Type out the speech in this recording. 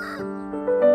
了。